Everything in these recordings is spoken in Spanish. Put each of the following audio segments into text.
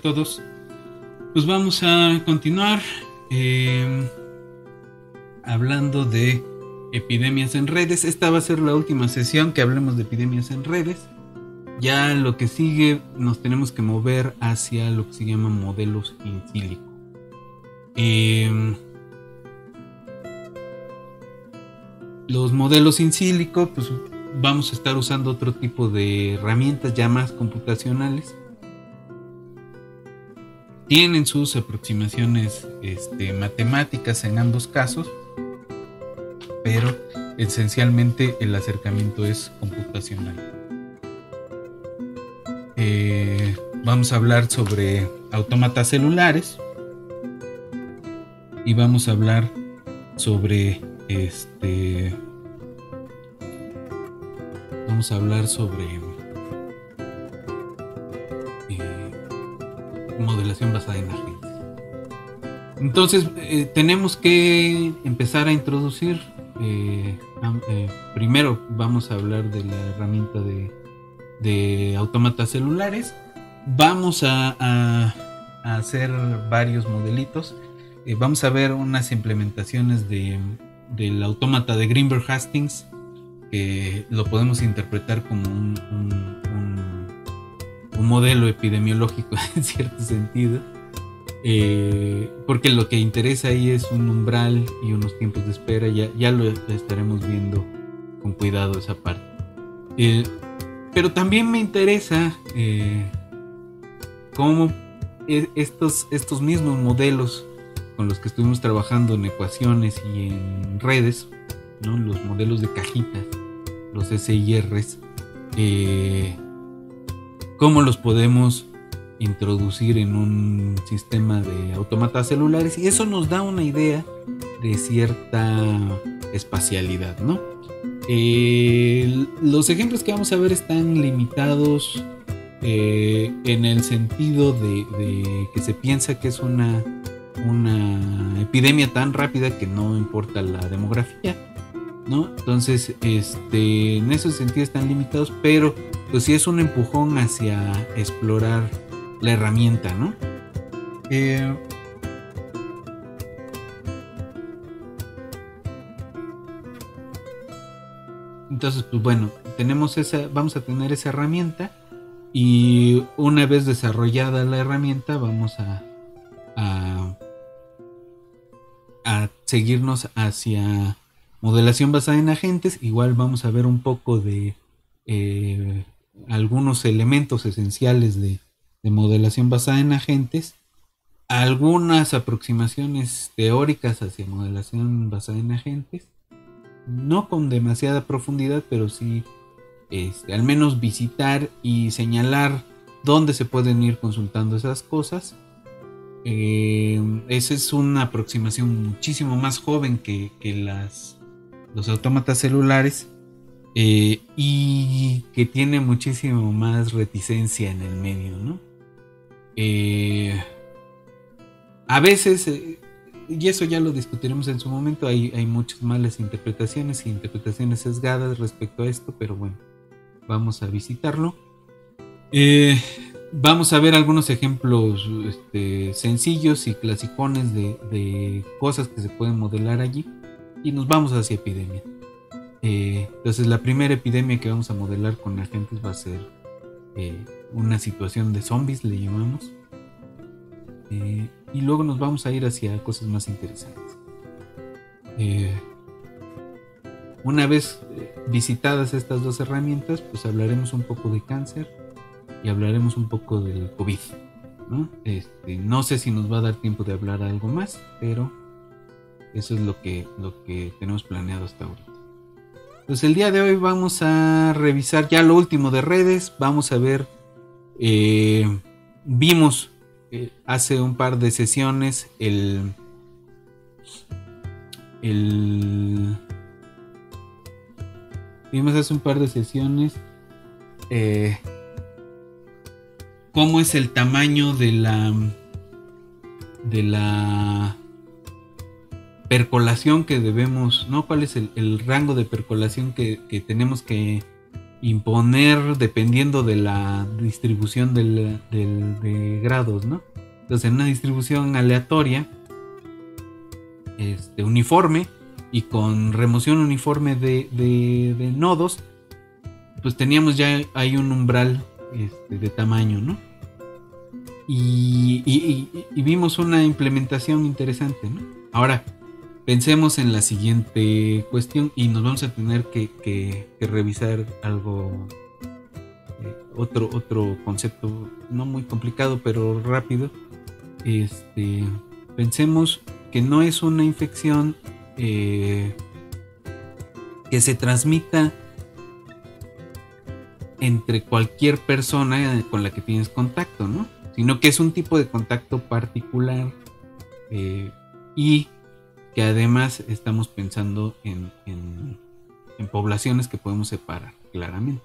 ¿qué tal a todos? Pues vamos a continuar eh, hablando de epidemias en redes. Esta va a ser la última sesión que hablemos de epidemias en redes. Ya lo que sigue nos tenemos que mover hacia lo que se llama modelos in silico. Eh, los modelos in silico, pues vamos a estar usando otro tipo de herramientas ya más computacionales. Tienen sus aproximaciones este, matemáticas en ambos casos, pero esencialmente el acercamiento es computacional. Eh, vamos a hablar sobre autómatas celulares y vamos a hablar sobre este vamos a hablar sobre modelación basada en agentes. Entonces eh, tenemos que empezar a introducir. Eh, primero vamos a hablar de la herramienta de, autómatas celulares. Vamos a, hacer varios modelitos. vamos a ver unas implementaciones de, del autómata de Greenberg Hastings que lo podemos interpretar como un, modelo epidemiológico en cierto sentido, eh, porque lo que interesa ahí es un umbral y unos tiempos de espera, ya, ya lo estaremos viendo con cuidado esa parte. Eh, pero también me interesa eh, cómo e, estos, estos mismos modelos con los que estuvimos trabajando en ecuaciones y en redes, los modelos de cajitas, los SIRs, eh, cómo los podemos introducir en un sistema de autómatas celulares y eso nos da una idea de cierta espacialidad, ¿no? Los ejemplos que vamos a ver están limitados eh, en el sentido de, que se piensa que es una, una epidemia tan rápida que no importa la demografía. Entonces, este, en ese sentido están limitados, pero pues sí es un empujón hacia explorar la herramienta, ¿no? Eh, entonces, pues bueno, tenemos esa, vamos a tener esa herramienta y una vez desarrollada la herramienta vamos a, a seguirnos hacia Modelación basada en agentes, igual vamos a ver un poco de eh, algunos elementos esenciales de, modelación basada en agentes, algunas aproximaciones teóricas hacia modelación basada en agentes, no con demasiada profundidad, pero sí este, al menos visitar y señalar dónde se pueden ir consultando esas cosas. Eh, esa es una aproximación muchísimo más joven que las los autómatas celulares eh, y que tiene muchísimo más reticencia en el medio, ¿no? Eh, a veces, eh, y eso ya lo discutiremos en su momento, hay, hay muchas malas interpretaciones y interpretaciones sesgadas respecto a esto, pero bueno, vamos a visitarlo. vamos a ver algunos ejemplos este, sencillos y clasicones de, de cosas que se pueden modelar allí y nos vamos hacia epidemia. Eh, entonces la primera epidemia que vamos a modelar con agentes va a ser eh, una situación de zombies, le llamamos. Eh, y luego nos vamos a ir hacia cosas más interesantes. una vez visitadas estas dos herramientas, pues hablaremos un poco de cáncer y hablaremos un poco del COVID. ¿no? Este, no sé si nos va a dar tiempo de hablar algo más, pero eso es lo que, lo que tenemos planeado hasta ahorita. Pues el día de hoy vamos a revisar ya lo último de redes. Vamos a ver, eh, vimos eh, hace un par de sesiones el, el, vimos hace un par de sesiones eh, cómo es el tamaño de la de la percolación que debemos, ¿no? ¿Cuál es el, rango de percolación que, tenemos que imponer dependiendo de la distribución de grados, ¿no? Entonces, en una distribución aleatoria, este, uniforme y con remoción uniforme de, nodos, pues teníamos ya ahí un umbral este, de tamaño, ¿no? Y, vimos una implementación interesante, ¿no? Ahora, pensemos en la siguiente cuestión y nos vamos a tener que, revisar algo, eh, otro, otro concepto no muy complicado, pero rápido. Este, pensemos que no es una infección eh, que se transmita entre cualquier persona con la que tienes contacto, ¿no? Sino que es un tipo de contacto particular eh, y que además estamos pensando en, poblaciones que podemos separar claramente.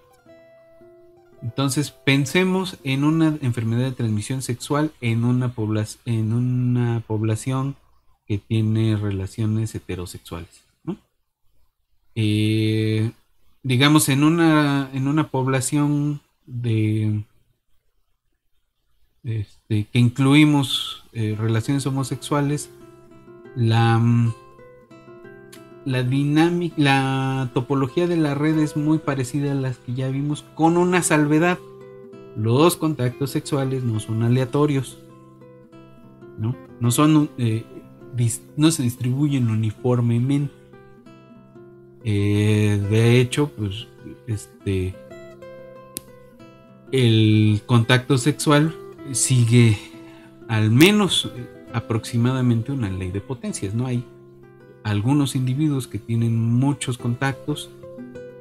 Entonces pensemos en una enfermedad de transmisión sexual en una, en una población que tiene relaciones heterosexuales. Eh, digamos, en una, en una población de, este, que incluimos eh, relaciones homosexuales, la, la dinámica, la topología de la red es muy parecida a las que ya vimos, con una salvedad. Los contactos sexuales no son aleatorios, ¿no? No son eh, no se distribuyen uniformemente. Eh, de hecho, pues este el contacto sexual sigue al menos eh, aproximadamente una ley de potencias, ¿no? Hay algunos individuos que tienen muchos contactos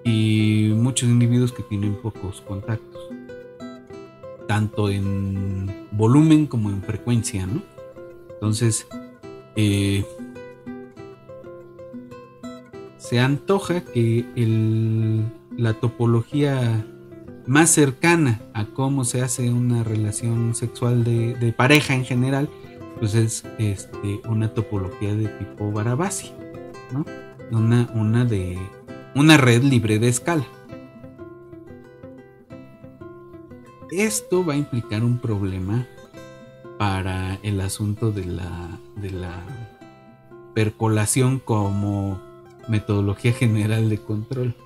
y muchos individuos que tienen pocos contactos, tanto en volumen como en frecuencia, ¿no? Entonces, eh, se antoja que la topología más cercana a cómo se hace una relación sexual de, pareja en general, pues es este, una topología de tipo Barabasi, Una, una, de, una red libre de escala. Esto va a implicar un problema para el asunto de la, de la percolación como metodología general de control.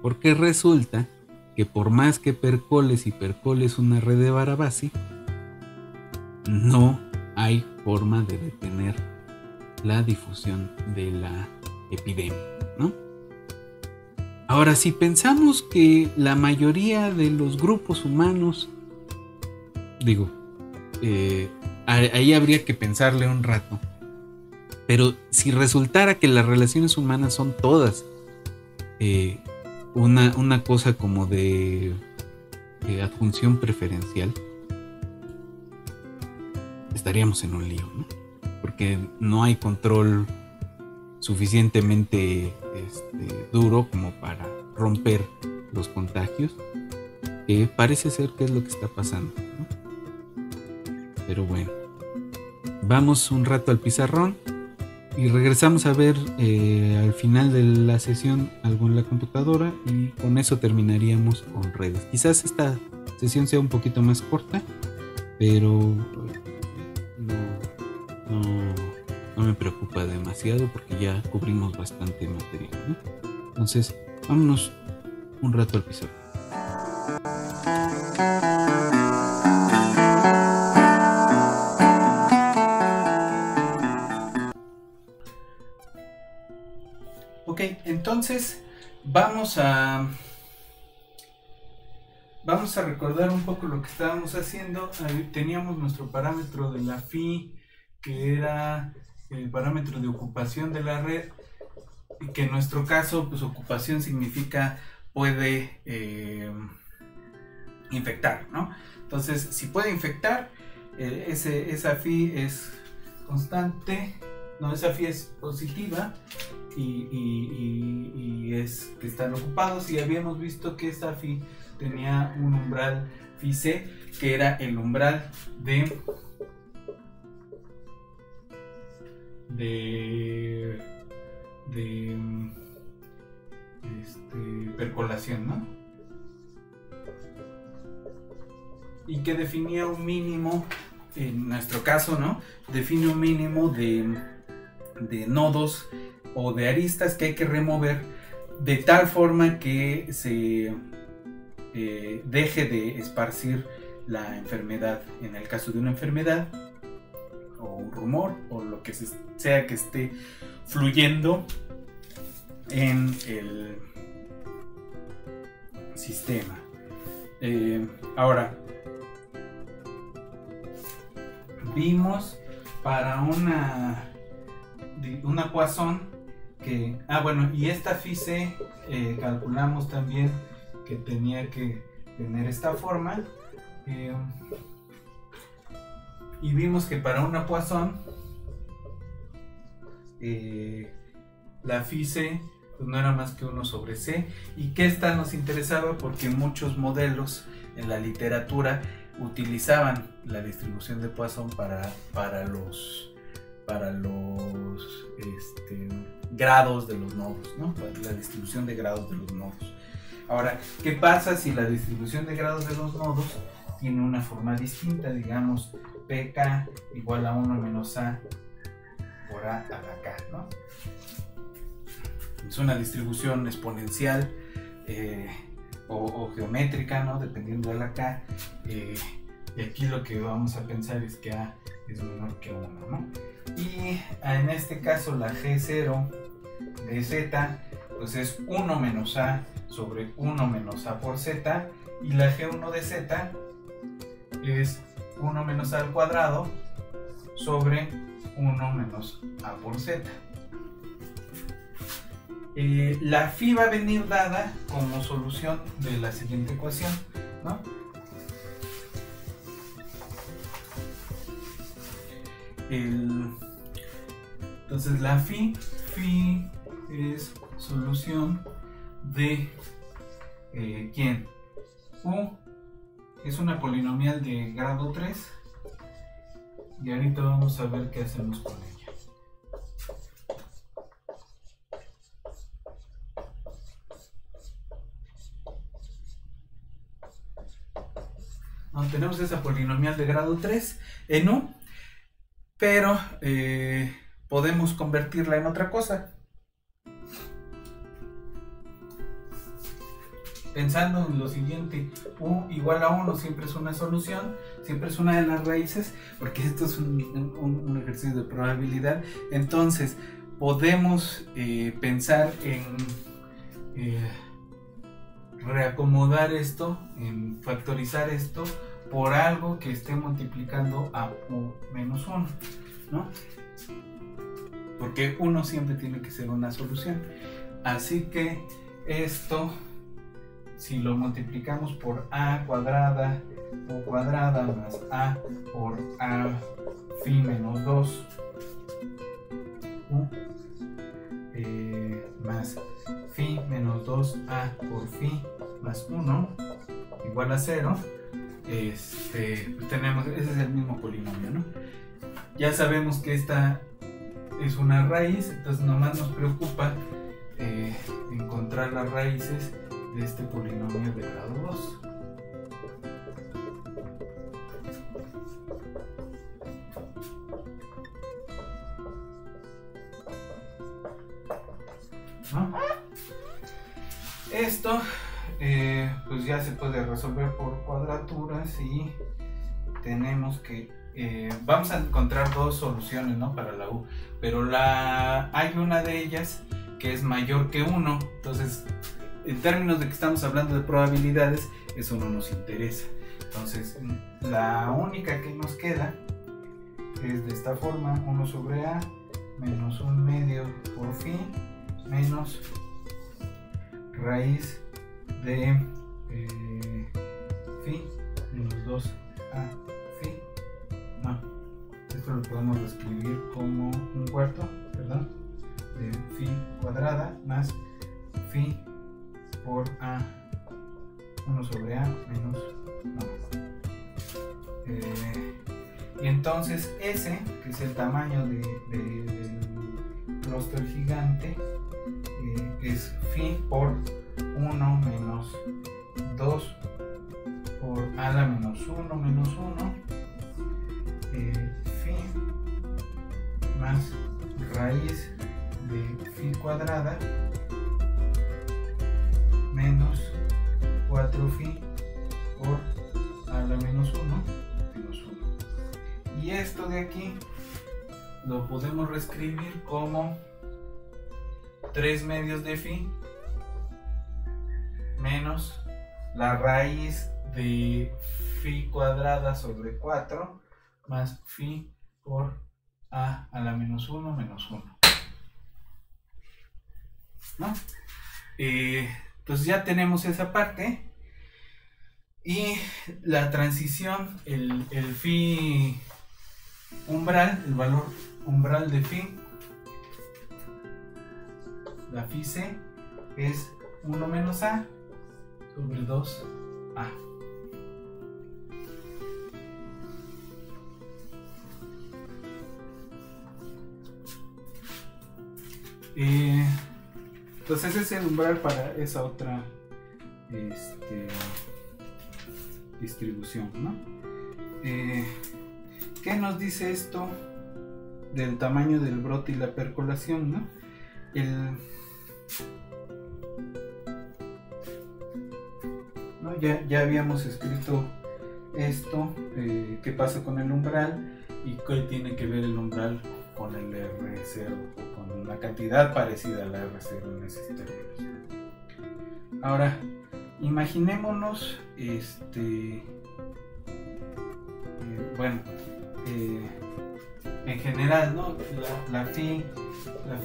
Porque resulta que por más que percoles y percoles una red de Barabasi, no hay forma de detener la difusión de la epidemia, Ahora, si pensamos que la mayoría de los grupos humanos, digo, eh, ahí habría que pensarle un rato. Pero si resultara que las relaciones humanas son todas eh, una, cosa como de, de, adjunción preferencial, estaríamos en un lío, ¿no? Porque no hay control suficientemente este, duro como para romper los contagios, que parece ser que es lo que está pasando. Pero bueno, vamos un rato al pizarrón y regresamos a ver eh, al final de la sesión algo en la computadora y con eso terminaríamos con redes. Quizás esta sesión sea un poquito más corta, pero me preocupa demasiado porque ya cubrimos bastante material. Entonces, vámonos un rato al pizarrón. entonces vamos a vamos a recordar un poco lo que estábamos haciendo. teníamos nuestro parámetro de la phi, que era el parámetro de ocupación de la red, que en nuestro caso, pues ocupación significa puede eh, infectar, ¿no? Entonces, si puede infectar, eh, ese, esa phi es constante, no, esa phi es positiva y, es que están ocupados y habíamos visto que esta phi tenía un umbral phi c que era el umbral de de de este percolación, ¿no? Y que definía un mínimo, en nuestro caso, ¿no? Define un mínimo de, de nodos o de aristas que hay que remover de tal forma que se eh, deje de esparcir la enfermedad. En el caso de una enfermedad o un rumor o lo que sea que esté fluyendo en el sistema. Eh, ahora, vimos para una, una que, ah bueno, y esta FICE eh, calculamos también que tenía que tener esta forma. Eh, y vimos que para una Poisson la FICE pues no era más que uno sobre C. ¿Y que esta nos interesaba? Porque muchos modelos en la literatura utilizaban la distribución de Poisson para, para los, para los este, grados de los nodos, ¿no? la distribución de grados de los nodos. Ahora, ¿qué pasa si la distribución de grados de los nodos tiene una forma distinta? Digamos, pk igual a 1 menos a por a la k, ¿no? es una distribución exponencial eh, o, geométrica, ¿no? Dependiendo de la K. Eh, y aquí lo que vamos a pensar es que A es menor que 1, ¿no? Y en este caso la G0 de Z pues es 1 menos A sobre 1 menos A por Z y la G1 de Z es 1 menos A al cuadrado sobre 1 menos A por Z. Eh, la phi va a venir dada como solución de la siguiente ecuación, ¿no? entonces la phi, phi es solución de eh, quién? U es una polinomial de grado 3 y ahorita vamos a ver qué hacemos con ella. tenemos esa polinomial de grado 3 en U, pero eh, podemos convertirla en otra cosa. Pensando en lo siguiente, U igual a 1 siempre es una solución, siempre es una de las raíces, porque esto es un, ejercicio de probabilidad. Entonces, podemos eh, pensar en eh, reacomodar esto, en factorizar esto por algo que esté multiplicando a u menos 1, ¿no? Porque 1 siempre tiene que ser una solución. Así que esto, si lo multiplicamos por a cuadrada o cuadrada más a por a phi menos 2, eh, más phi menos 2a por phi más 1 igual a 0 este, pues tenemos, ese es el mismo polinomio, ¿no? Ya sabemos que esta es una raíz, entonces nomás nos preocupa eh, encontrar las raíces de este polinomio de grado 2. Esto eh, pues ya se puede resolver por cuadraturas y tenemos que eh, vamos a encontrar dos soluciones ¿no? para la u pero la hay una de ellas que es mayor que 1 entonces en términos de que estamos hablando de probabilidades eso no nos interesa entonces la única que nos queda es de esta forma 1 sobre a menos un medio por fin menos raíz de eh, phi menos 2 a phi. No, esto lo podemos escribir como un cuarto, perdón, de phi cuadrada más phi por a 1 sobre a menos 1. Eh, y entonces S, que es el tamaño de, del clúster gigante, eh, es phi por 1 menos 2 por a la menos 1 menos 1 eh, phi más raíz de phi cuadrada menos 4 phi por a la menos 1 menos 1 y esto de aquí lo podemos reescribir como 3 medios de phi menos la raíz de phi cuadrada sobre 4 más phi por a a la menos 1 menos 1. ¿No? Eh, entonces ya tenemos esa parte. Y la transición, el, el phi umbral, el valor umbral de phi, la phi c es 1 menos a sobre 2a. Eh, entonces ese es el umbral para esa otra este, distribución. ¿no? Eh, ¿Qué nos dice esto del tamaño del brote y la percolación? ¿no? Ya, ya, habíamos escrito esto, eh, qué pasa con el umbral y qué tiene que ver el umbral con el R0 con una cantidad parecida a la R0 en términos. Ahora, imaginémonos, este, eh, bueno, eh, en general, ¿no? La, la FI, la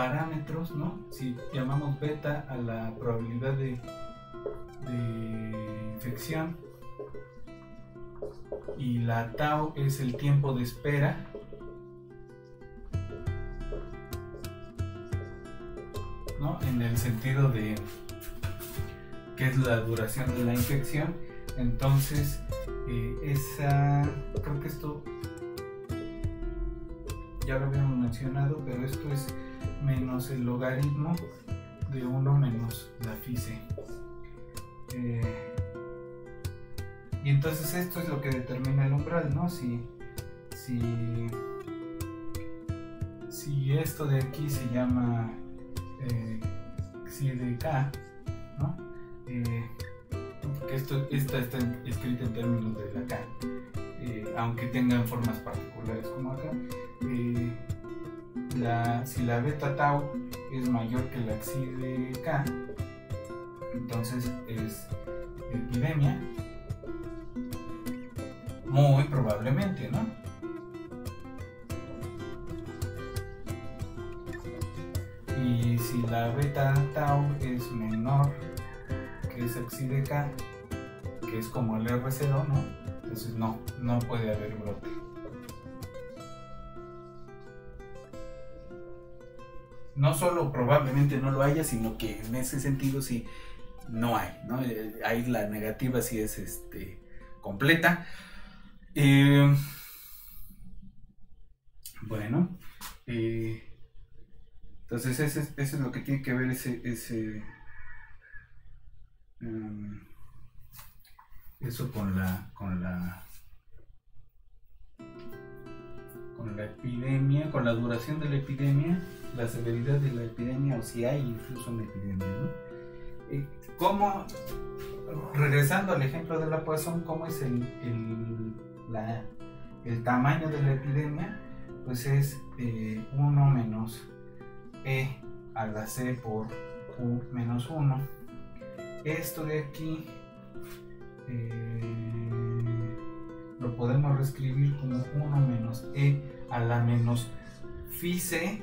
parámetros, ¿no? Si llamamos beta a la probabilidad de, infección y la tau es el tiempo de espera, ¿no? En el sentido de que es la duración de la infección, entonces eh, esa, creo que esto ya lo habíamos mencionado, pero esto es menos el logaritmo de 1 menos la phi eh, y entonces esto es lo que determina el umbral, ¿no? Si, si, si esto de aquí se llama eh, si de K, ¿no? Eh, porque esto, esta está escrita en términos de la K, eh, aunque tengan formas particulares como acá. Si la beta tau es mayor que la xi de k, entonces es epidemia. Muy probablemente, ¿no? Y si la beta tau es menor que esa xi de k, que es como el R0, ¿no? Entonces no, no puede haber brote. No solo probablemente no lo haya, sino que en ese sentido sí no hay, ¿no? Eh, ahí la negativa sí es este, completa. Eh, bueno, eh, entonces eso es, lo que tiene que ver ese, em, eso con la con la con la epidemia, con la duración de la epidemia la severidad de la epidemia o si hay incluso una epidemia. ¿no? Eh, ¿Cómo, regresando al ejemplo de la Poisson, cómo es el, el, tamaño de la epidemia? Pues es 1 eh, menos E a la C por U menos 1. Esto de aquí eh, lo podemos reescribir como 1 menos E a la menos phi C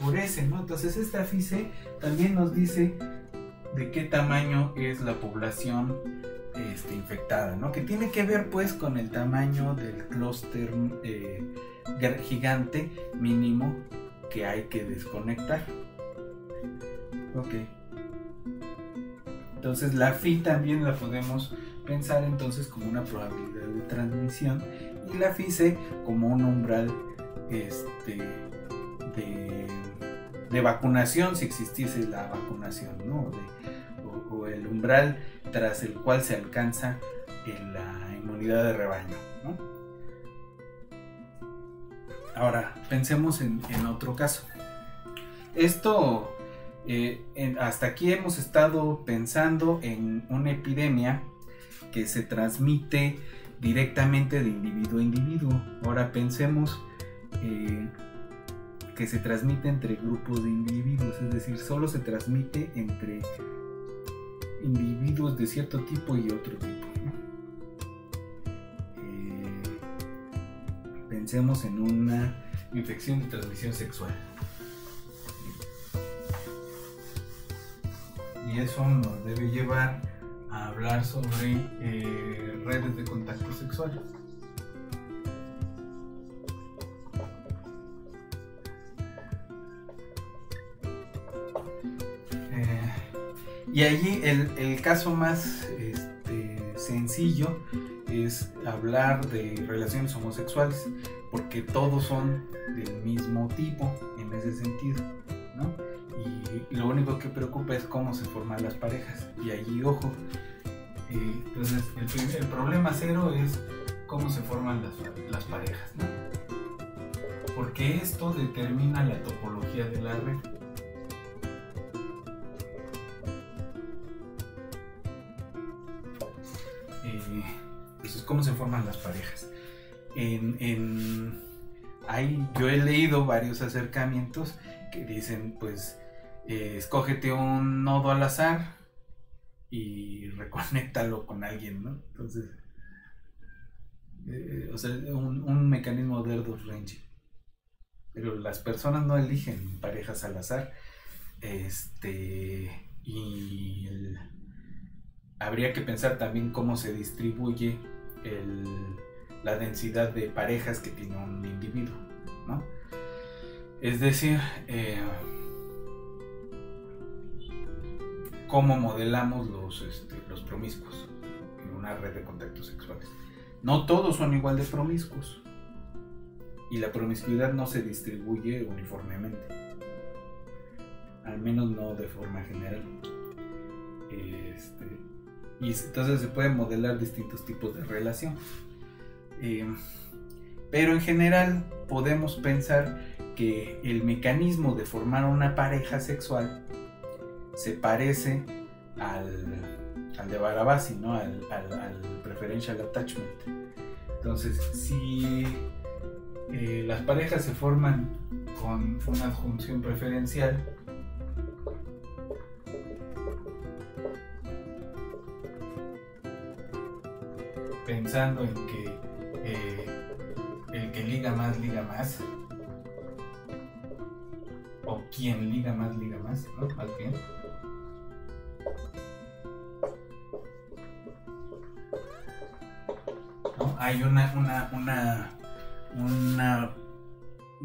por ese, ¿no? Entonces esta FICE también nos dice de qué tamaño es la población este, infectada, ¿no? Que tiene que ver pues con el tamaño del clúster eh, gigante mínimo que hay que desconectar. Ok. Entonces la FI también la podemos pensar entonces como una probabilidad de transmisión y la FICE como un umbral este, de, vacunación si existiese la vacunación, ¿no? o, el umbral tras el cual se alcanza la inmunidad de rebaño. Ahora, pensemos en, otro caso. Esto, eh, hasta aquí hemos estado pensando en una epidemia que se transmite directamente de individuo a individuo. Ahora pensemos eh, que se transmite entre grupos de individuos, es decir, solo se transmite entre individuos de cierto tipo y otro tipo. Eh, pensemos en una infección de transmisión sexual. Y eso nos debe llevar hablar sobre eh, redes de contacto sexuales. Y allí el, caso más este, sencillo es hablar de relaciones homosexuales, porque todos son del mismo tipo en ese sentido, ¿no? Y lo único que preocupa es cómo se forman las parejas. Y allí, ojo, eh, entonces el, problema cero es cómo se forman las, las parejas, ¿no? Porque esto determina la topología de la red. cómo se forman las parejas. En, yo he leído varios acercamientos que dicen, pues, eh, escógete un nodo al azar y reconéctalo con alguien, ¿no? Entonces, eh, o sea, un, mecanismo de Erdős Range. Pero las personas no eligen parejas al azar. Este, y habría que pensar también cómo se distribuye la densidad de parejas que tiene un individuo, ¿no? Es decir, eh, cómo modelamos los, este, los promiscuos en una red de contactos sexuales. No todos son igual de promiscuos y la promiscuidad no se distribuye uniformemente, al menos no de forma general. Este, y entonces se pueden modelar distintos tipos de relación. Eh, pero en general podemos pensar que el mecanismo de formar una pareja sexual se parece al, al de Barabasi, ¿no? al, al, preferential attachment. Entonces, si eh, las parejas se forman con una adjunción preferencial, pensando en que eh, el que liga más, liga más. O quien liga más, liga más, ¿no? Más bien. Hay una, una, una, una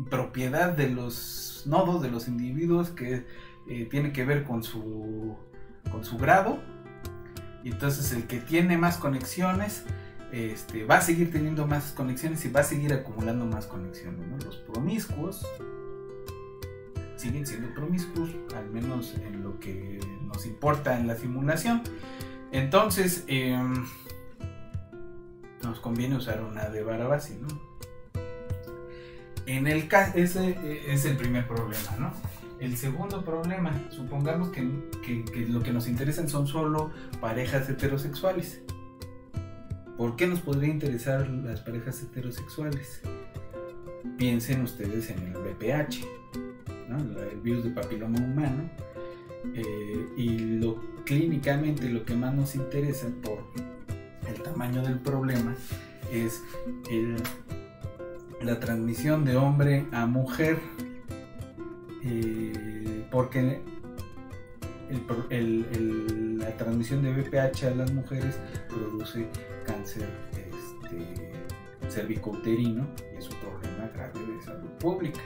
propiedad de los nodos, de los individuos que eh, tiene que ver con su, con su grado. Y entonces el que tiene más conexiones este, va a seguir teniendo más conexiones y va a seguir acumulando más conexiones. Los promiscuos siguen siendo promiscuos, al menos en lo que nos importa en la simulación. Entonces, em, nos conviene usar una de Barabasi, ¿no? En el caso, ese es el primer problema, ¿no? El segundo problema, supongamos que, que lo que nos interesan son solo parejas heterosexuales. ¿Por qué nos podría interesar las parejas heterosexuales? Piensen ustedes en el El virus del papiloma humano, eh, y lo, clínicamente lo que más nos interesa por el tamaño del problema es la transmisión de hombre a mujer, eh, porque la transmisión de VPH a las mujeres produce cáncer este, cervicouterino y es un problema grave de salud pública.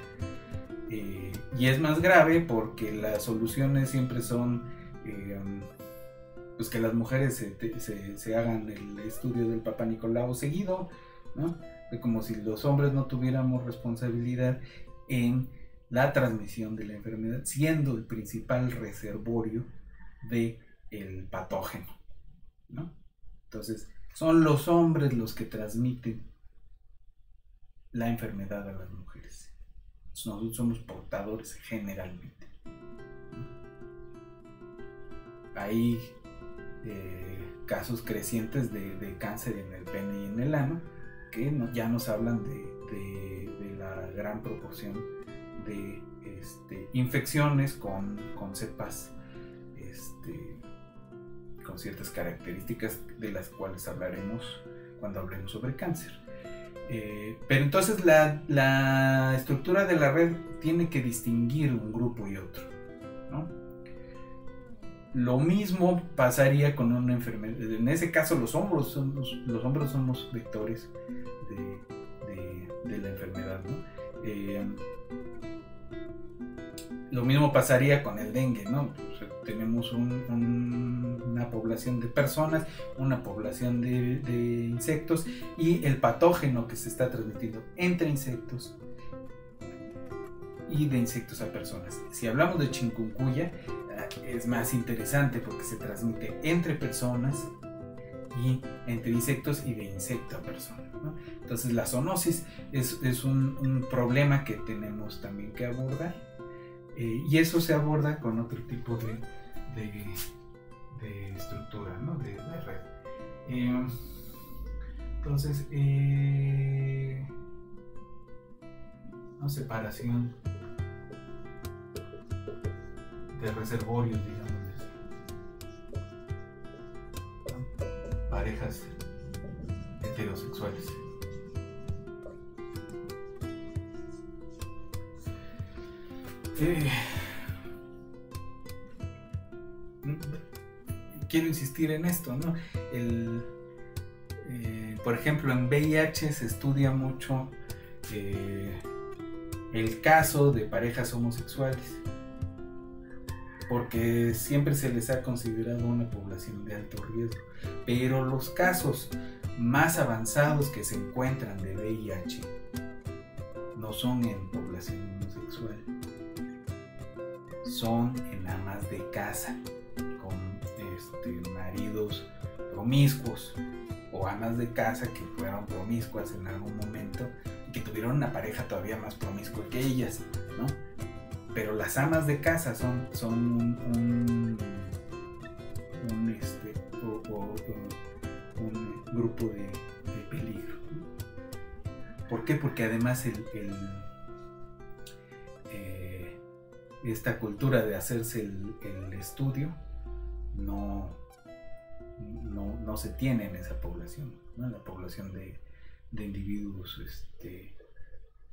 Y es más grave porque las soluciones siempre son eh, pues que las mujeres se, hagan el estudio del Papa Nicolau seguido, ¿no? Como si los hombres no tuviéramos responsabilidad en la transmisión de la enfermedad, siendo el principal reservorio de el patógeno, ¿no? Entonces, son los hombres los que transmiten la enfermedad a las mujeres. Nosotros somos portadores generalmente. Hay eh, casos crecientes de, cáncer en el pene y en el ano que ya nos hablan de, la gran proporción de este, infecciones con, cepas este, con ciertas características de las cuales hablaremos cuando hablemos sobre cáncer. Eh, pero entonces la, estructura de la red tiene que distinguir un grupo y otro. Lo mismo pasaría con una enfermedad. En ese caso los hombros, somos, los hombros somos vectores de, la enfermedad. Eh, lo mismo pasaría con el dengue, ¿no? Tenemos una población de personas, una población de, insectos y el patógeno que se está transmitiendo entre insectos y de insectos a personas. Si hablamos de chikungunya, es más interesante porque se transmite entre personas y entre insectos y de insecto a persona. Entonces la zoonosis es, un, problema que tenemos también que abordar eh, y eso se aborda con otro tipo de, de, estructura, ¿no? de, red. Eh, entonces, eh, separación de reservorios, digamos. Parejas heterosexuales. Quiero insistir en esto, ¿no? El, eh, por ejemplo, en VIH se estudia mucho eh, el caso de parejas homosexuales porque siempre se les ha considerado una población de alto riesgo. Pero los casos más avanzados que se encuentran de VIH no son en población homosexual, son en amas de casa, con este, maridos promiscuos o amas de casa que fueron promiscuas en algún momento y que tuvieron una pareja todavía más promiscua que ellas, ¿no? pero las amas de casa son, son un, este, un grupo de, peligro. ¿Por qué? Porque además el, esta cultura de hacerse el, estudio no, no, se tiene en esa población, en la población de, de individuos este,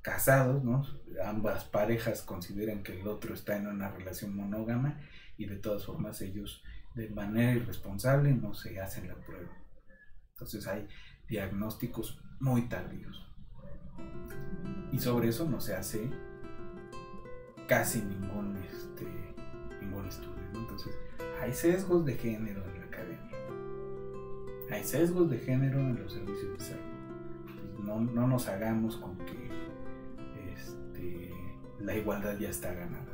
casados, ¿no? Ambas parejas consideran que el otro está en una relación monógama y de todas formas ellos de manera irresponsable no se hacen la prueba. Entonces hay diagnósticos muy tardíos. Y sobre eso no se hace casi ningún, este, ningún estudio. Entonces hay sesgos de género en la academia. Hay sesgos de género en los servicios de salud. no, no nos hagamos con que la igualdad ya está ganada.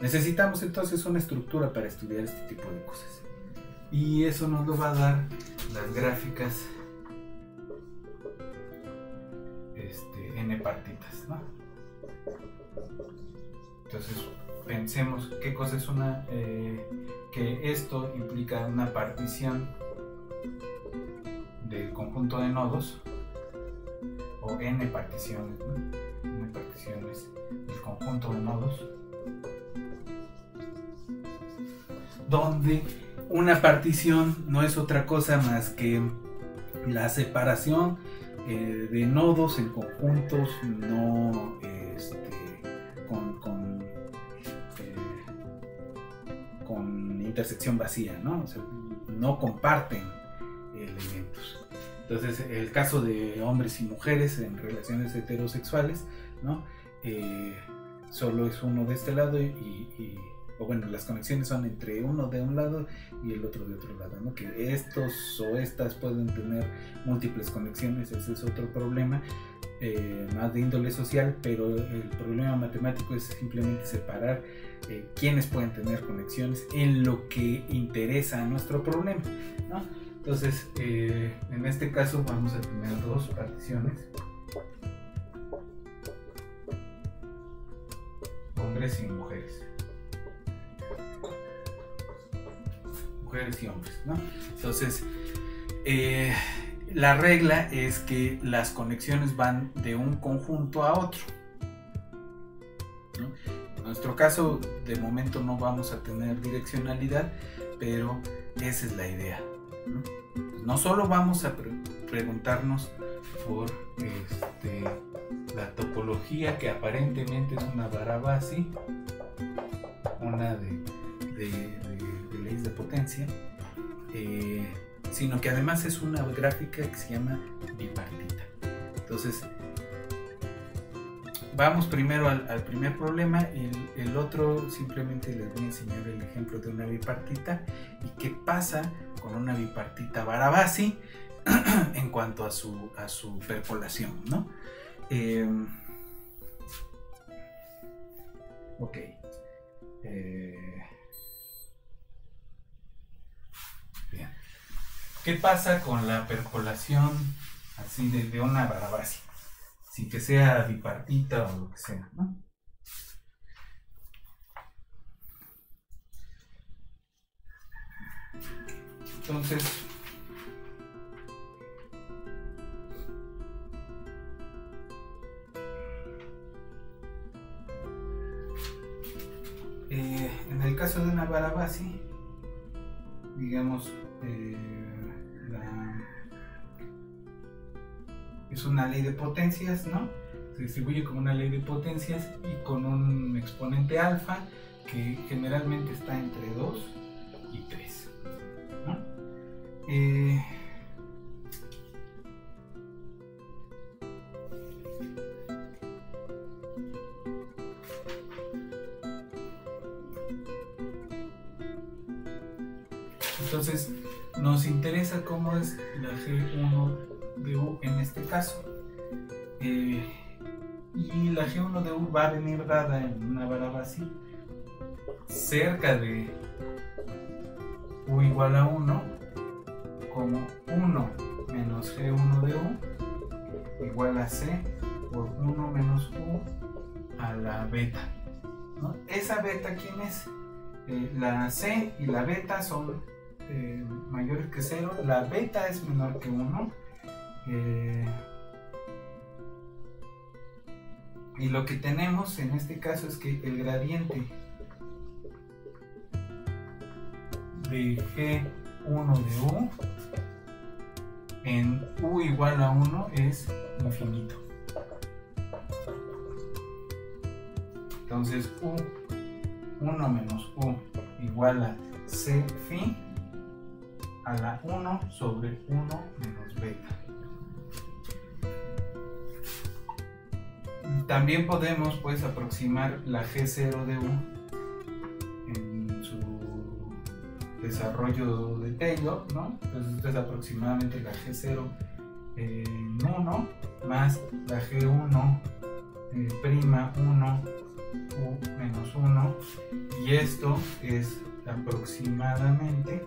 Necesitamos entonces una estructura para estudiar este tipo de cosas. Y eso nos lo va a dar las gráficas este, n partitas. Entonces pensemos qué cosa es una... Eh, que esto implica una partición del conjunto de nodos o n particiones el conjunto de nodos, donde una partición no es otra cosa más que la separación eh, de nodos en conjuntos no este, intersección vacía, ¿no? no comparten elementos. Entonces, el caso de hombres y mujeres en relaciones heterosexuales, ¿no? Eh, solo es uno de este lado y, o bueno, las conexiones son entre uno de un lado y el otro de otro lado. Que estos o estas pueden tener múltiples conexiones, ese es otro problema, eh, más de índole social, pero el problema matemático es simplemente separar eh, quiénes pueden tener conexiones en lo que interesa a nuestro problema. Entonces, eh, en este caso vamos a tener dos particiones. Hombres y mujeres. Y hombres, ¿no? Entonces, eh, la regla es que las conexiones van de un conjunto a otro. En nuestro caso, de momento no vamos a tener direccionalidad, pero esa es la idea. ¿no? solo vamos a preguntarnos por este, la topología que aparentemente es una Barabasi, una de, de potencia, eh, sino que además es una gráfica que se llama bipartita. Entonces, vamos primero al, primer problema y el, otro simplemente les voy a enseñar el ejemplo de una bipartita y qué pasa con una bipartita Barabasi en cuanto a su, a su percolación, ¿no? Em, ok. Eh, bien. ¿Qué pasa con la percolación así de, de una Barabasi? sin que sea bipartita o lo que sea, ¿no? Entonces, eh, en el caso de una Barabasi, digamos, eh, es una ley de potencias, ¿no? Se distribuye como una ley de potencias y con un exponente alfa que generalmente está entre 2 y 3. ¿no? Eh, entonces nos interesa cómo es la G1 de U en este caso. Eh, y la G1 de U va a venir dada en una barra así, cerca de U igual a 1, como 1 menos G1 de U igual a C por 1 menos U a la beta. Esa beta, ¿quién es? Eh, la C y la beta son eh, mayores que 0, la beta es menor que 1 eh, y lo que tenemos en este caso es que el gradiente de G1 de U en U igual a 1 es infinito. Entonces U 1 menos U igual a C phi a la 1 sobre 1 menos beta. También podemos pues aproximar la G0 de U en su desarrollo de Taylor, ¿no? Entonces esto es aproximadamente la G0 en 1 más la G1 eh, prima 1 U menos 1 y esto es aproximadamente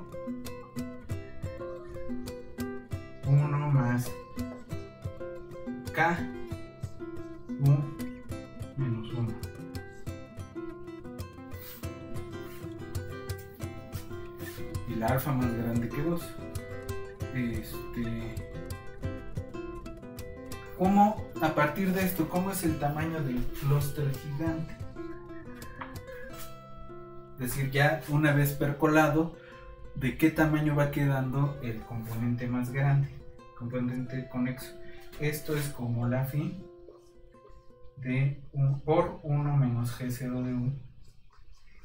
1 más K menos alfa más grande que 2. Este. ¿Cómo, a partir de esto, cómo es el tamaño del clúster gigante? Es decir, ya una vez percolado, ¿de qué tamaño va quedando el componente más grande? Componente conexo. Esto es como la fin de un por 1 menos G0 de 1.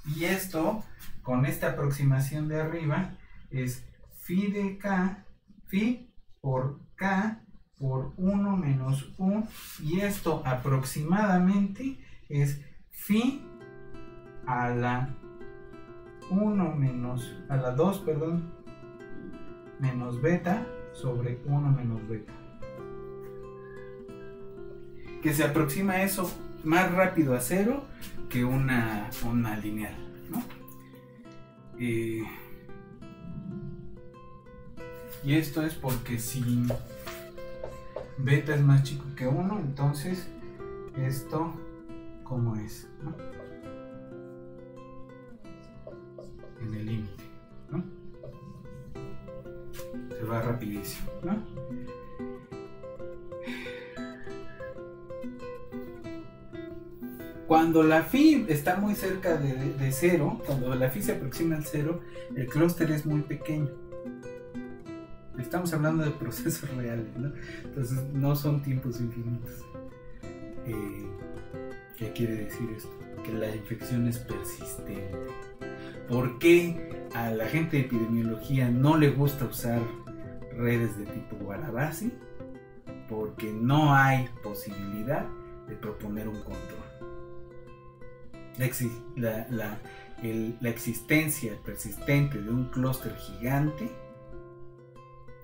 Y esto, con esta aproximación de arriba, es phi de K, phi por K por 1 menos U. Y esto aproximadamente es phi a la 1 menos, a la 2, perdón, menos beta sobre 1 menos beta. Que se aproxima eso más rápido a cero que una, una lineal. ¿no? Eh, y esto es porque si beta es más chico que 1, entonces esto, ¿cómo es? En el límite. ¿no? Se va rapidísimo. ¿no? Cuando la phi está muy cerca de, cero, cuando la phi se aproxima al cero, el clúster es muy pequeño. Estamos hablando de procesos reales, ¿no? Entonces no son tiempos infinitos. Eh, ¿Qué quiere decir esto? Que la infección es persistente. ¿Por qué a la gente de epidemiología no le gusta usar redes de tipo Guarabasi? Porque no hay posibilidad de proponer un control la, existencia persistente de un clúster gigante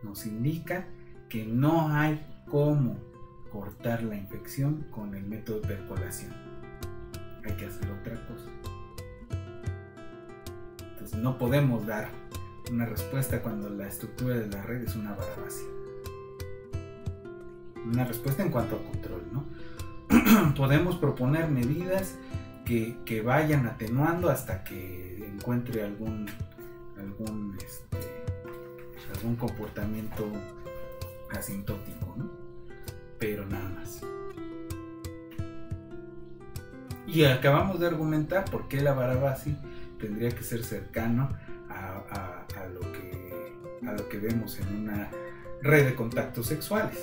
nos indica que no hay cómo cortar la infección con el método de percolación. Hay que hacer otra cosa. Entonces no podemos dar una respuesta cuando la estructura de la red es una base. Una respuesta en cuanto a control, ¿no? podemos proponer medidas que, vayan atenuando hasta que encuentre algún algún este, algún comportamiento asintótico, ¿no? Pero nada más. Y acabamos de argumentar por qué la Barabasi tendría que ser cercano a, lo que, a lo que vemos en una red de contactos sexuales.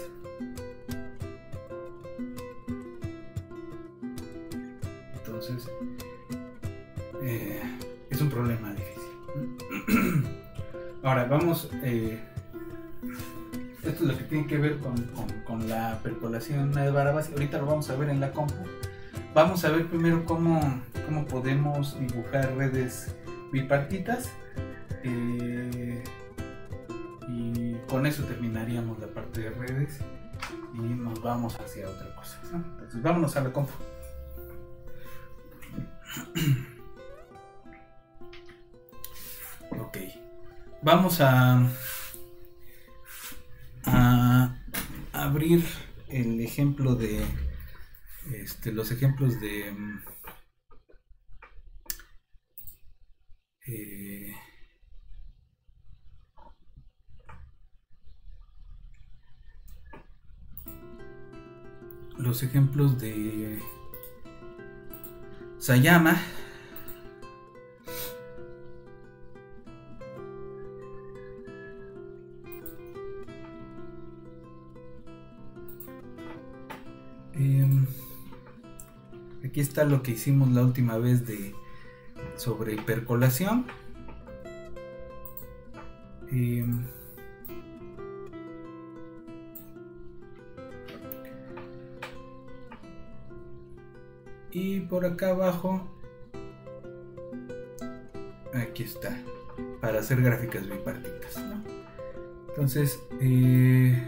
Eh, esto es lo que tiene que ver con, la percolación de Barabas. Ahorita lo vamos a ver en la compu. Vamos a ver primero cómo, cómo podemos dibujar redes bipartitas. Eh, y con eso terminaríamos la parte de redes y nos vamos hacia otra cosa. Entonces, vámonos a la compu. Vamos a, abrir el ejemplo de este, los ejemplos de eh, los ejemplos de Sayama aquí está lo que hicimos la última vez de sobre hipercolación. Em, y por acá abajo aquí está para hacer gráficas bipartitas entonces eh,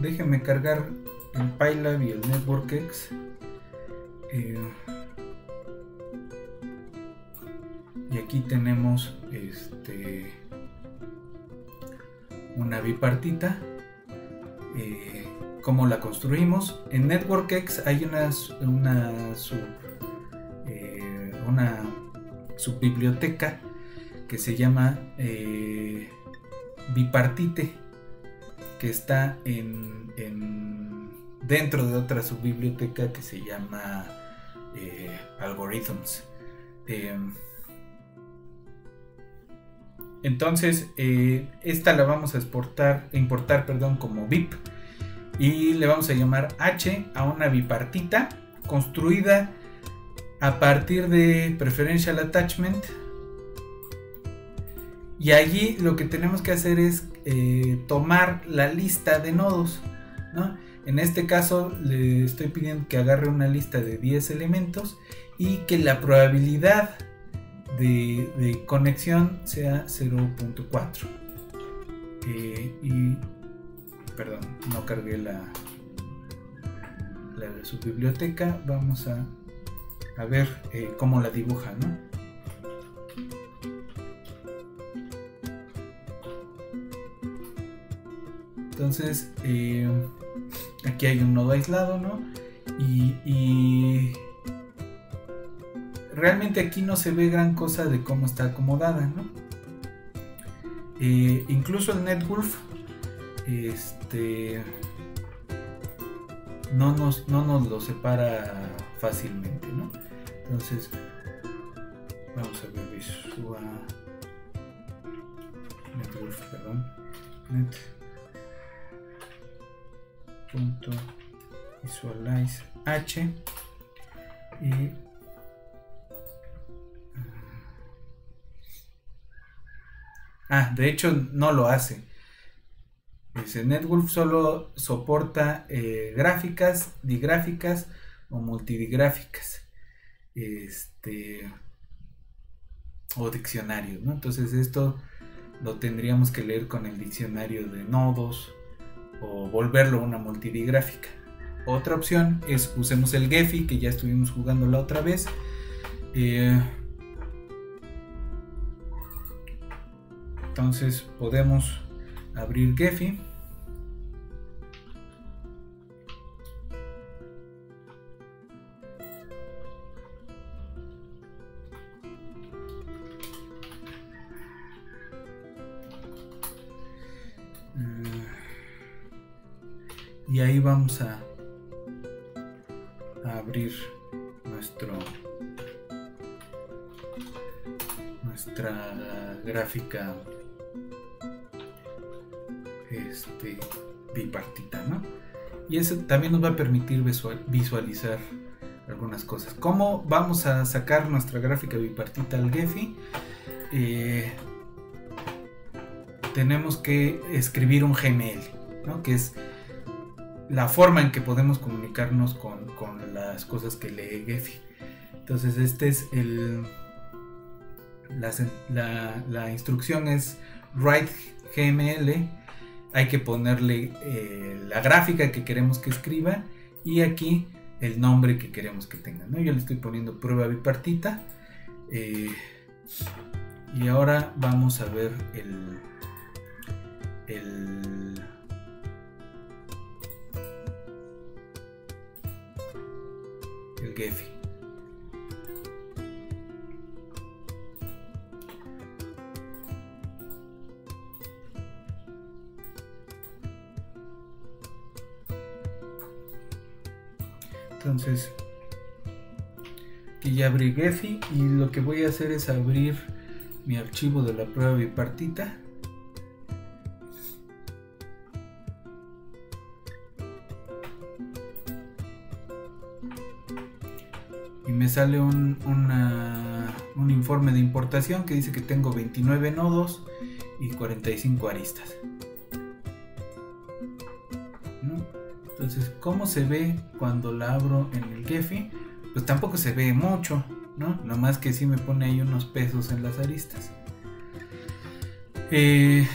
déjenme cargar el PyLab y el NetworkX eh, y aquí tenemos este una bipartita eh, cómo la construimos. En NetworkX hay una, una, sub, eh, una subbiblioteca que se llama eh, Bipartite, que está en, dentro de otra subbiblioteca que se llama eh, Algorithms. entonces, esta la vamos a exportar, importar perdón, como VIP y le vamos a llamar H a una bipartita construida a partir de preferential attachment. Y allí lo que tenemos que hacer es eh, tomar la lista de nodos en este caso le estoy pidiendo que agarre una lista de 10 elementos y que la probabilidad de, conexión sea 0.4. Eh, y, perdón, no cargué la, la de su biblioteca. Vamos a, a ver eh, cómo la dibuja, ¿no? Entonces, eh, aquí hay un nodo aislado, ¿no? Y, realmente aquí no se ve gran cosa de cómo está acomodada, ¿no? Eh, incluso el NetWolf, este, no nos, no nos lo separa fácilmente, ¿no? Entonces, vamos a ver visual. NetWolf, perdón. Net punto visualize h y ah de hecho no lo hace dice netwolf solo soporta eh, gráficas digráficas o multidigráficas este o diccionarios ¿no? entonces esto lo tendríamos que leer con el diccionario de nodos o volverlo una multidigráfica. Otra opción es usemos el Gephi que ya estuvimos jugando la otra vez. Eh, entonces podemos abrir Gephi. Ahí vamos a, abrir nuestro nuestra gráfica este bipartita ¿no? y eso también nos va a permitir visualizar algunas cosas ¿cómo vamos a sacar nuestra gráfica bipartita al Gephi? Eh, tenemos que escribir un GML ¿no? que es la forma en que podemos comunicarnos con, las cosas que lee Gephi. Entonces, este es el. La, instrucción es write GML. Hay que ponerle eh, la gráfica que queremos que escriba y aquí el nombre que queremos que tenga. ¿no? Yo le estoy poniendo prueba bipartita. Eh, y ahora vamos a ver el el Gephi. Entonces, aquí ya abrí Gephi y lo que voy a hacer es abrir mi archivo de la prueba bipartita sale un, un informe de importación que dice que tengo 29 nodos y 45 aristas. Entonces, ¿cómo se ve cuando la abro en el Gephi? Pues tampoco se ve mucho, ¿no? Nomás que sí me pone ahí unos pesos en las aristas. Eh,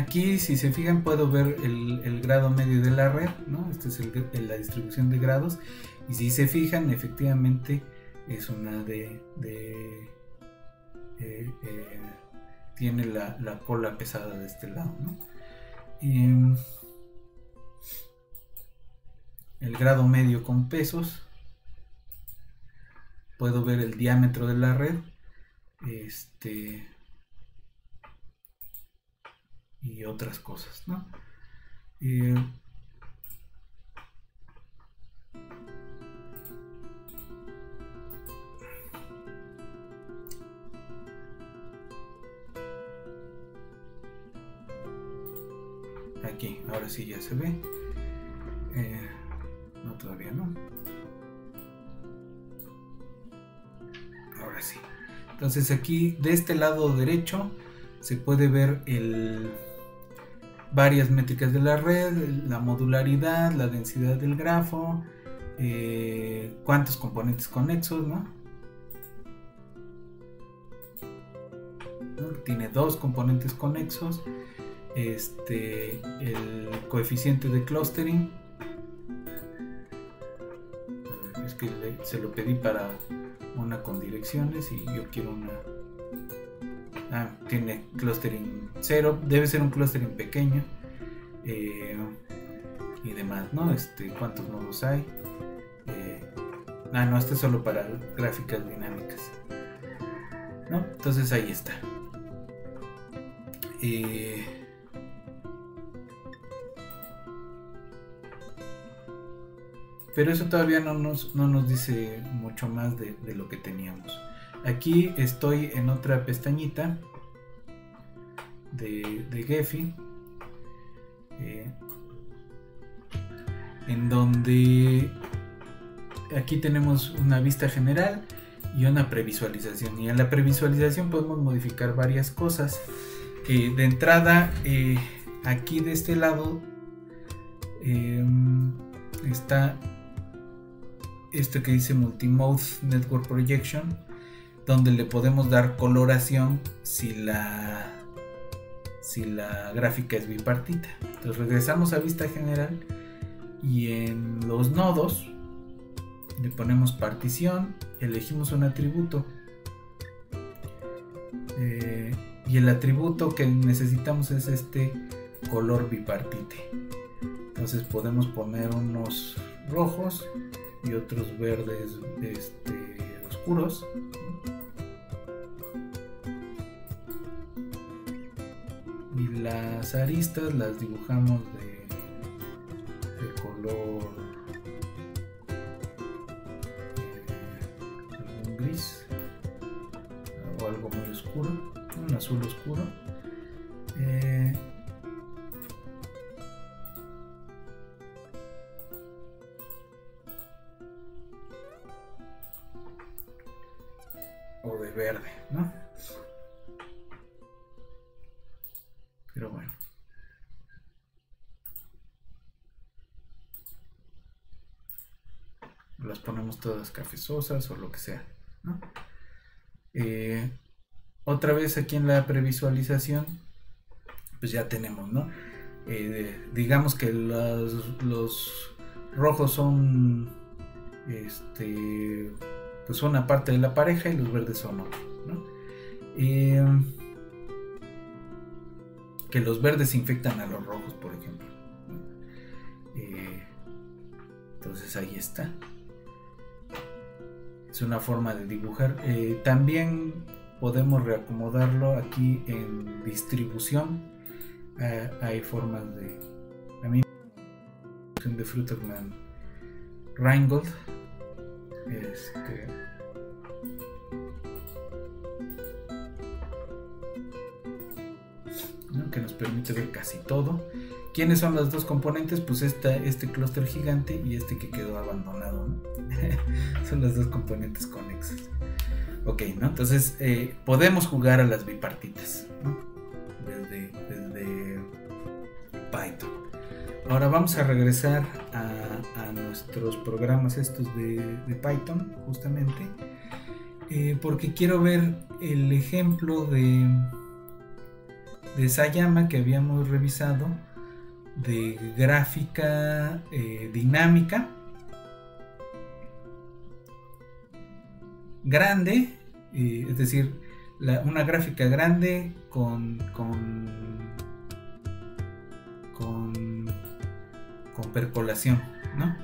aquí, si se fijan, puedo ver el, grado medio de la red, ¿no? Esta es la distribución de grados. Y si se fijan, efectivamente es una de... Eh, eh, tiene la, cola pesada de este lado, ¿no? el grado medio con pesos. Puedo ver el diámetro de la red. Este y otras cosas, ¿no? aquí, ahora sí ya se ve. Eh, no, todavía no. Ahora sí. Entonces aquí, de este lado derecho, se puede ver el varias métricas de la red, la modularidad, la densidad del grafo, eh, cuántos componentes conexos, ¿no? Tiene dos componentes conexos. Este, el coeficiente de clustering. Es que se lo pedí para una con direcciones y yo quiero una. Ah, tiene clustering 0. Debe ser un clustering pequeño. Eh, y demás, ¿no? Este, cuántos nodos hay. Eh, ah, no, este es solo para gráficas dinámicas. ¿No? Entonces ahí está. Eh, pero eso todavía no nos, no nos dice mucho más de, lo que teníamos. Aquí estoy en otra pestañita de, de. Eh, en donde aquí tenemos una vista general y una previsualización. Y en la previsualización podemos modificar varias cosas. De entrada, eh, aquí de este lado em, está esto que dice Multimode Network Projection, donde le podemos dar coloración si la si la gráfica es bipartita. Entonces regresamos a vista general y en los nodos le ponemos partición, elegimos un atributo eh, y el atributo que necesitamos es este color bipartite. Entonces podemos poner unos rojos y otros verdes este, oscuros. Y las aristas las dibujamos de color eh, gris o algo muy oscuro, un azul oscuro. Eh, o de verde, ¿no? Pero bueno. las ponemos todas cafezosas o lo que sea. Eh, otra vez aquí en la previsualización, pues ya tenemos, ¿no? Eh, digamos que los, rojos son este pues una parte de la pareja y los verdes son otro, eh, que los verdes infectan a los rojos, por ejemplo. entonces ahí está es una forma de dibujar. Eh, también podemos reacomodarlo aquí en distribución. Eh, hay formas de. A mí de Fruiterman Rheingold. Este. Permite ver casi todo. ¿Quiénes son los dos componentes? Pues este clúster gigante y este que quedó abandonado. son los dos componentes conexos. Ok, ¿no? Entonces eh, podemos jugar a las bipartitas desde, Python. Ahora vamos a regresar a, nuestros programas estos de, Python, justamente, eh, porque quiero ver el ejemplo de, de Sayama que habíamos revisado de gráfica eh, dinámica grande, eh, es decir, una gráfica grande con, con, con, con percolación, ¿no?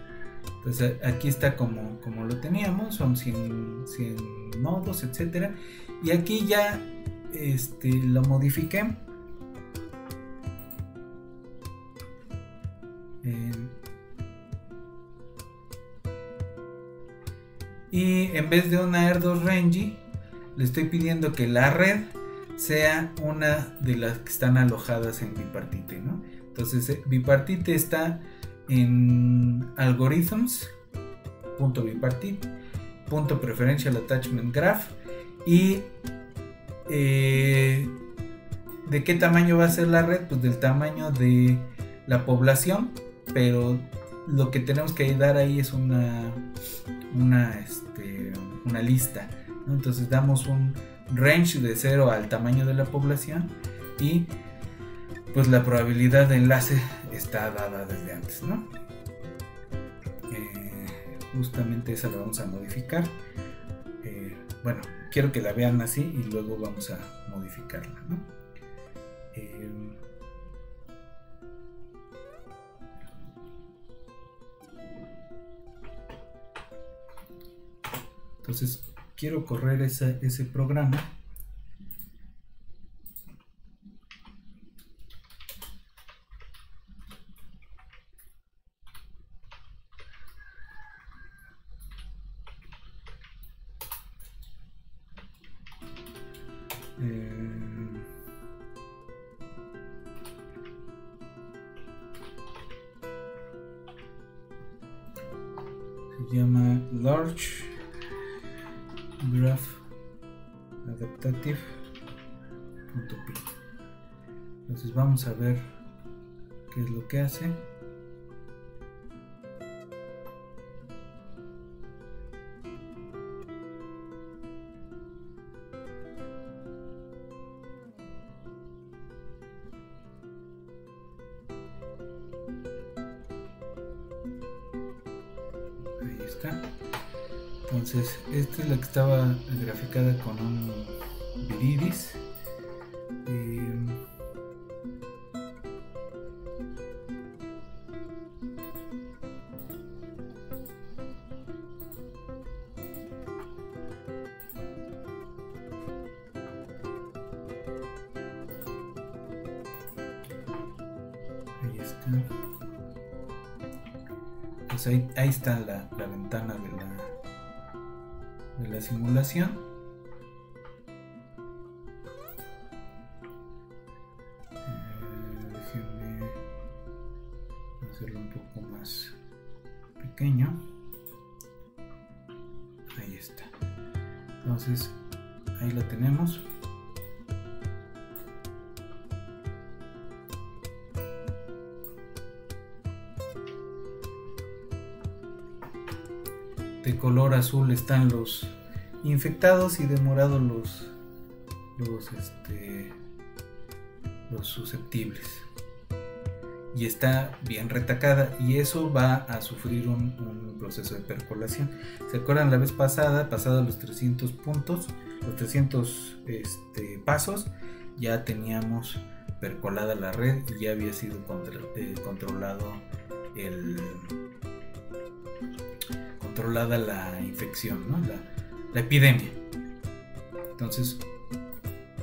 Entonces aquí está como, como lo teníamos, son 100, 100 nodos, etcétera. Y aquí ya este, lo modifiqué en vez de una R2 Range, le estoy pidiendo que la red sea una de las que están alojadas en bipartite. ¿no? Entonces, eh, bipartite está en algorithms, punto bipartite, punto preferential attachment graph y eh, de qué tamaño va a ser la red, pues del tamaño de la población pero lo que tenemos que dar ahí es una, una, este, una lista. Entonces damos un range de 0 al tamaño de la población y pues la probabilidad de enlace está dada desde antes, ¿no? Eh, justamente esa la vamos a modificar. Eh, bueno, quiero que la vean así y luego vamos a modificarla. Eh, entonces quiero correr ese programa Vamos a ver qué es lo que hace. Ahí está. Entonces, esta es la que estaba graficada con un viridis. Ahí, está la, ventana de la, de la simulación. Están los infectados y de morado los este los susceptibles. Y está bien retacada y eso va a sufrir un, proceso de percolación. Se acuerdan la vez pasada pasado los 300 puntos los 300 este, pasos ya teníamos percolada la red y ya había sido eh, controlado el controlada la infección, la, epidemia. Entonces,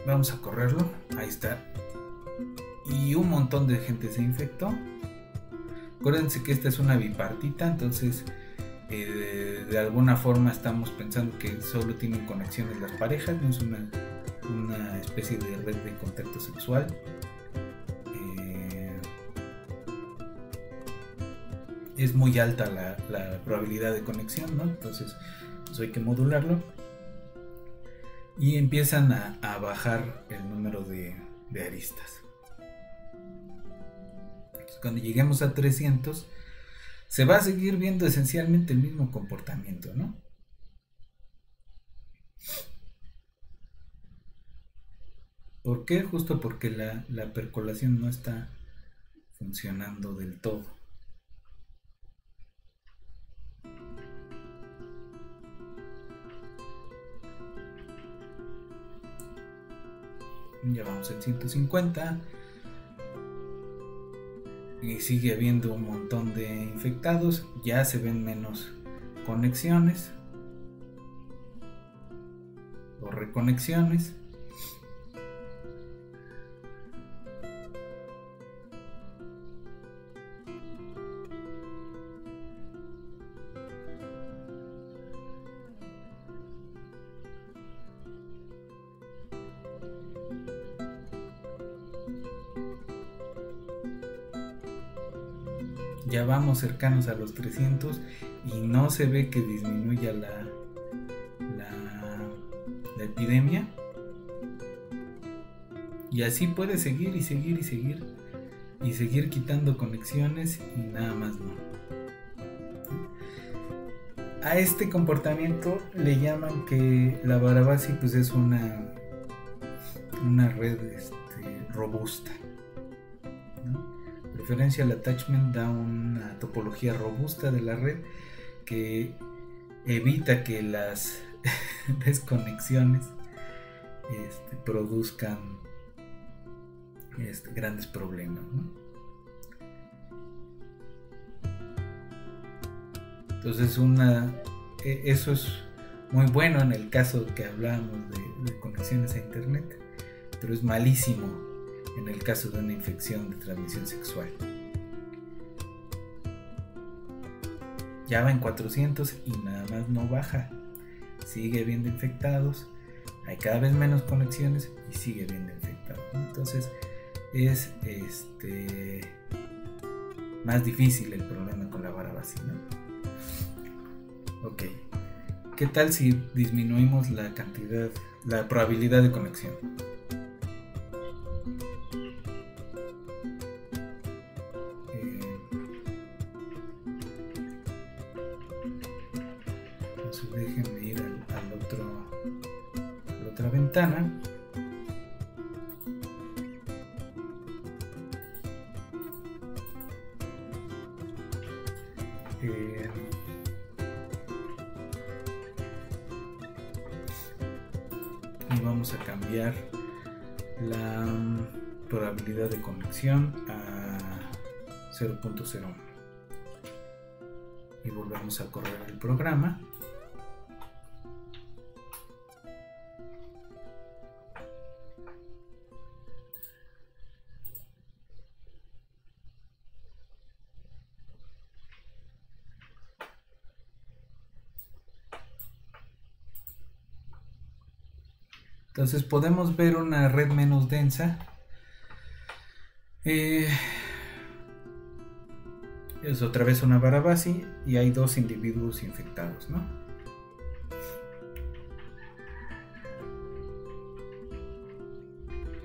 vamos a correrlo. Ahí está. Y un montón de gente se infectó. Acuérdense que esta es una bipartita, entonces eh, de, alguna forma estamos pensando que solo tienen conexiones las parejas, no es una, una especie de red de contacto sexual. Es muy alta la, probabilidad de conexión, ¿no? Entonces, pues hay que modularlo. Y empiezan a, bajar el número de, aristas. cuando lleguemos a 300, se va a seguir viendo esencialmente el mismo comportamiento, ¿no? ¿Por qué? Justo porque la percolación no está funcionando del todo. Ya vamos en 150 y sigue habiendo un montón de infectados, ya se ven menos conexiones. O reconexiones. Cercanos a los 300 y no se ve que disminuya la, la, epidemia. Y así puede seguir y seguir y seguir y seguir quitando conexiones y nada más no. a este comportamiento le llaman que la Barabasi pues es una una red este, robusta. Preferencia al attachment da una topología robusta de la red que evita que las desconexiones este, produzcan este, grandes problemas. Entonces una, e, eso es muy bueno en el caso que hablábamos de, conexiones a internet, pero es malísimo en el caso de una infección de transmisión sexual. Ya va en 400 y nada más no baja. Sigue habiendo infectados, hay cada vez menos conexiones y sigue habiendo infectados. Entonces es este más difícil el problema con la vara vacina. Ok. ¿Qué tal si disminuimos la cantidad, la probabilidad de conexión? 0.01 y volvemos a correr el programa Entonces podemos ver una red menos densa. Eh, es otra vez una basi y hay dos individuos infectados, ¿no?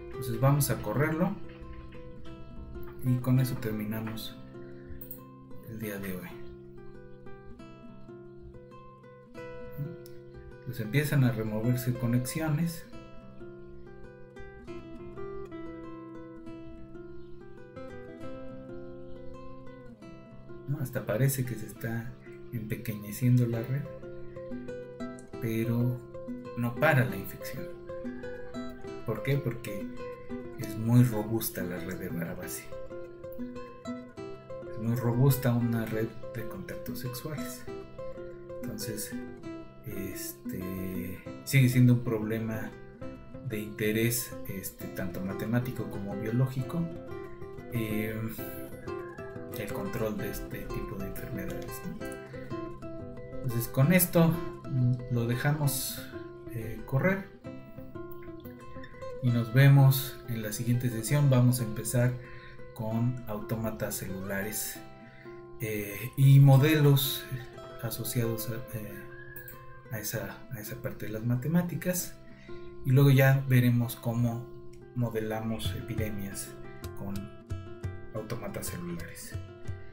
Entonces vamos a correrlo y con eso terminamos el día de hoy. Entonces empiezan a removerse conexiones. Hasta parece que se está empequeñeciendo la red, pero no para la infección. ¿Por qué? Porque es muy robusta la red de Barabasi. Es muy robusta una red de contactos sexuales. Entonces, este sigue siendo un problema de interés este, tanto matemático como biológico. Eh, el control de este tipo de enfermedades. Entonces con esto lo dejamos eh, correr y nos vemos en la siguiente sesión. Vamos a empezar con autómatas celulares eh, y modelos asociados eh, a, esa, a esa parte de las matemáticas y luego ya veremos cómo modelamos epidemias con autómatas celulares.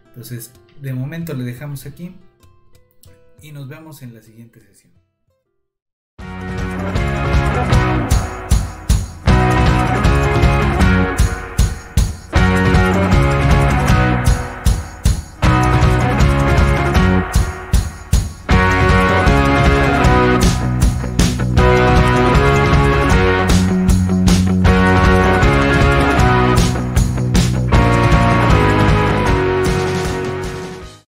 Entonces, de momento le dejamos aquí y nos vemos en la siguiente sesión.